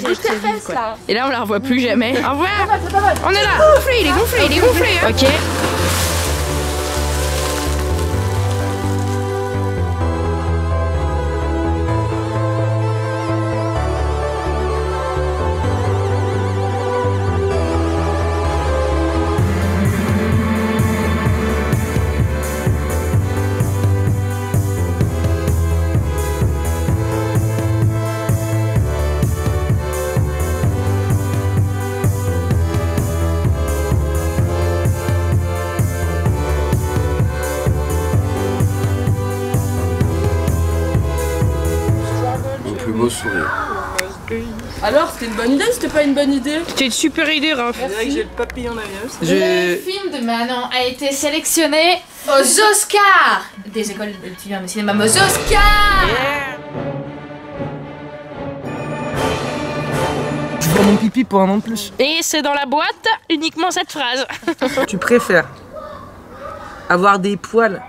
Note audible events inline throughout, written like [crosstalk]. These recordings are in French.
là. Et là, on la revoit plus jamais. Au revoir. On est là. Gonflé, il est gonflé, il est gonflé. hein. Ok. Alors, c'était une bonne idée, c'était pas une bonne idée? C'était une super idée, Raph. C'est vrai que j'ai le papillon d'avion. Le film de Manon a été sélectionné aux Oscars des écoles d'étudiants de cinéma, mais aux Oscars Je vois mon pipi pour un an de plus. Et c'est dans la boîte uniquement cette phrase. Tu préfères avoir des poils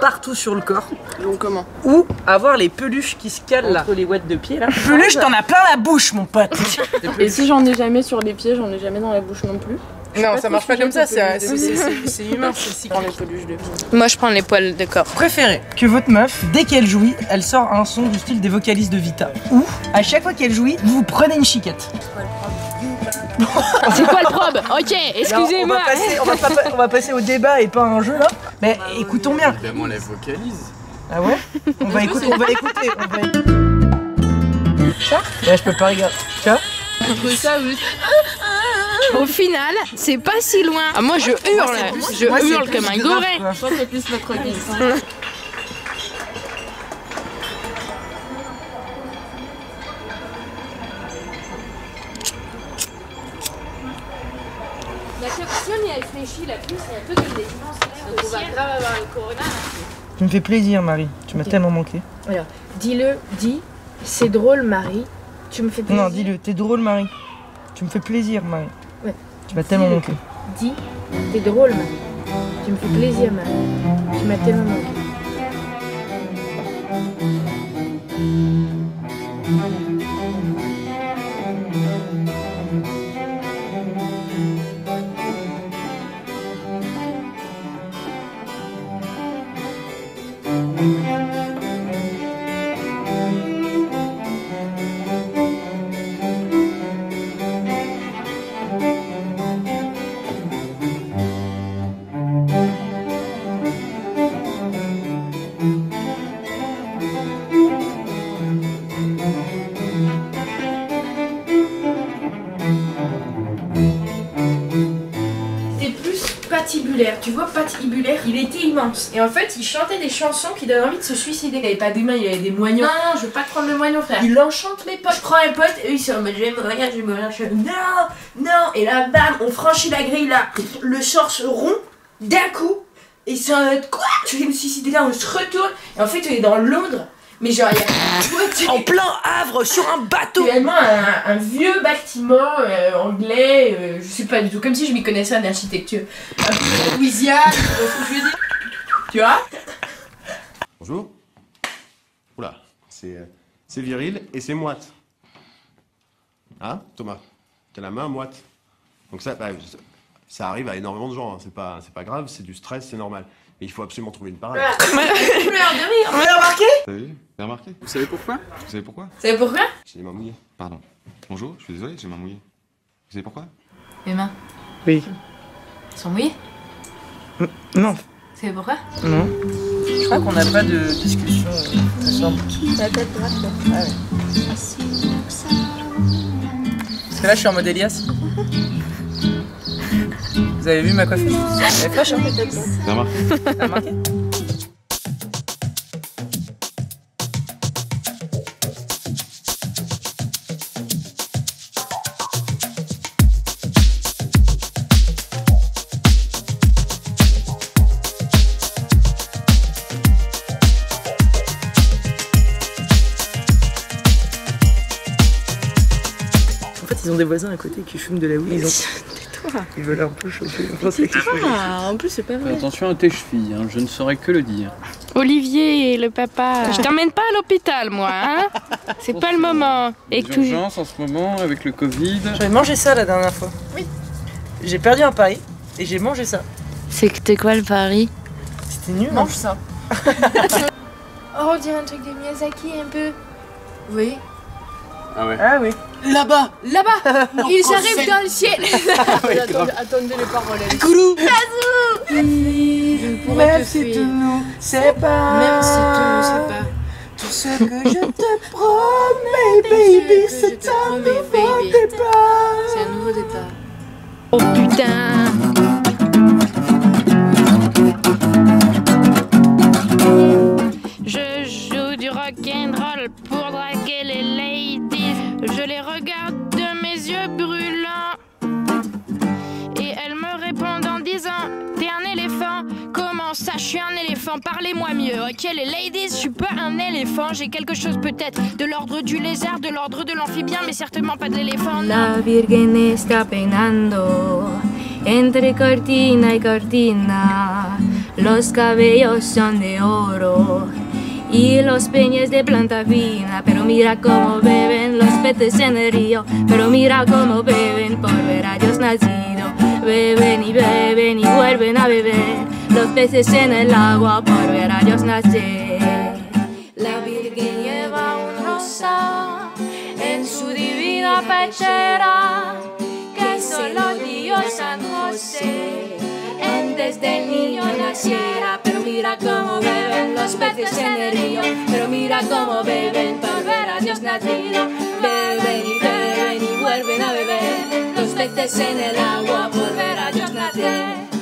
partout sur le corps Donc comment ou avoir les peluches qui se calent là Entre les ouettes de pied là. Peluche, t'en as plein la bouche, mon pote [laughs] Et si j'en ai jamais sur les pieds, j'en ai jamais dans la bouche non plus Non, ça marche pas comme ça, c'est humain, c'est si Prends les peluches de pied. Moi, je prends les poils de corps. Préférez que votre meuf, dès qu'elle jouit, elle sort un son du style des vocalistes de Vita. Ou, à chaque fois qu'elle jouit, vous prenez une chiquette. C'est quoi le probe Ok, excusez-moi. On va passer au débat et pas à un jeu là. Mais écoutons bien. Évidemment, la vocalise. Ah ouais On va écouter, on va écouter. On va écouter. Ça Là, je peux pas regarder. Tu vois ça, oui. Au final, c'est pas si loin. Ah, moi, je hurle. Je Moi, hurle comme un goré. Je pense que c'est plus notre guise. La personne elle réfléchit la plus, c'est un peu comme des immenses On va grave avoir le corona. Tu me fais plaisir, Marie. Tu m'as tellement manqué. Alors, dis-le, dis, c'est drôle, Marie. Tu me fais plaisir. Non, dis-le. T'es drôle, Marie. Tu me fais plaisir, Marie. Ouais. Tu m'as tellement manqué. Dis, t'es drôle, Marie. Tu me fais plaisir, Marie. Tu m'as tellement manqué. Patibulaire. Tu vois, patibulaire, il était immense. Et en fait, il chantait des chansons qui donnent envie de se suicider. Il avait pas des mains, il avait des moignons. Non, je veux pas te prendre le moignon, frère. Il enchante mes potes. Je prends un pote et eux, ils sont en mode j'aime rien, j'aime rien. Je non, non. Et là, bam, on franchit la grille là. Le sort se rompt d'un coup. Et c'est en mode quoi? Je vais me suicider là, on se retourne. Et en fait, on est dans Londres. Mais genre, il y a En plein Havre, sur un bateau Réellement un, un vieux bâtiment euh, anglais, euh, je sais pas du tout, comme si je m'y connaissais en architecture. Un Louisiane, je veux dire? Tu vois? Bonjour. Oula, c'est euh, c'est viril et c'est moite. Hein, Thomas T'as la main moite. Donc ça, bah, ça- arrive à énormément de gens. hein. C'est pas, c'est pas grave, c'est du stress, c'est normal. Mais il faut absolument trouver une parade. Je pleure de rire. Vous avez remarqué Vous avez remarqué? Savez pourquoi? Vous savez pourquoi? Vous savez pourquoi? J'ai les mains mouillées. Pardon. Bonjour, je suis désolé, j'ai ma mouillée. Vous savez pourquoi? Mes mains, Oui. elles sont mouillées? Non, Vous savez pourquoi? Non. Je crois qu'on n'a pas de discussion euh, très simple. La tête droite. Ah ouais. Parce que là, je suis en mode Elias. Vous avez vu ma coiffure Elle est fraîche, hein remarqué T'as remarqué En fait, ils ont des voisins à côté qui fument de la weed. Ils veulent un peu choper. Ah, en plus, c'est pas Fais attention à tes chevilles, hein, je ne saurais que le dire. Olivier, le papa. Je t'emmène pas à l'hôpital, moi, hein C'est pas le moment. Et que tu... en ce moment avec le Covid. J'avais mangé ça la dernière fois. Oui. J'ai perdu un pari et j'ai mangé ça. C'était quoi le pari C'était nul, Mange ça. [laughs] oh, on dirait un truc de Miyazaki un peu. Vous voyez? Ah ouais. Ah oui. Là-bas Là-bas [laughs] Ils arrivent dans le ciel [laughs] attendez, attendez les paroles. Kourou pourrais Même si tu nous sépares. Même si tu sais pas. Tout ce que je te [laughs] promets, baby, c'est un nouveau départ. C'est un nouveau départ. Oh putain ça, je suis un éléphant Parlez-moi mieux, ok les ladies, je suis pas un éléphant. J'ai quelque chose peut-être de l'ordre du lézard, de l'ordre de l'amphibien, mais certainement pas de l'éléphant. La Virgen está peinando entre cortina y cortina. Los cabellos son de oro y los peñas de planta fina. Pero mira cómo beben los peces en el río. Pero mira cómo beben por ver a Dios nacido. Beben y beben y vuelven a beber los peces en el agua por ver a Dios nacer. La Virgen lleva un rosa en su divina pechera que solo dio San José antes del niño naciera. Pero mira cómo beben los peces en el río, pero mira cómo beben por ver a Dios nacido. Beben y beben y vuelven a beber los peces en el agua por ver a Dios nacer.